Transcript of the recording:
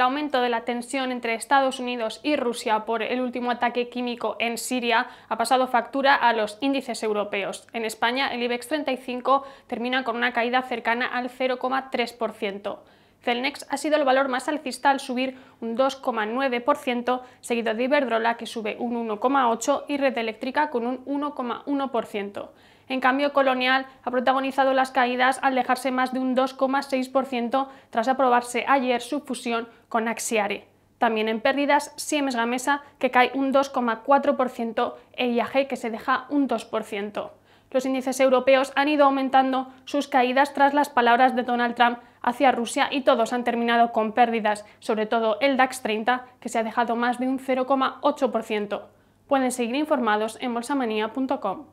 El aumento de la tensión entre Estados Unidos y Rusia por el último ataque químico en Siria ha pasado factura a los índices europeos. En España, el IBEX 35 termina con una caída cercana al 0,3%. Celnex ha sido el valor más alcista al subir un 2,9%, seguido de Iberdrola que sube un 1,8% y Red Eléctrica con un 1,1%. En cambio, Colonial ha protagonizado las caídas al dejarse más de un 2,6% tras aprobarse ayer su fusión con Axiare. También en pérdidas, Siemens Gamesa, que cae un 2,4%, e IAG, que se deja un 2%. Los índices europeos han ido aumentando sus caídas tras las palabras de Donald Trump hacia Rusia y todos han terminado con pérdidas, sobre todo el DAX 30, que se ha dejado más de un 0,8%. Pueden seguir informados en bolsamanía.com.